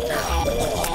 Oh,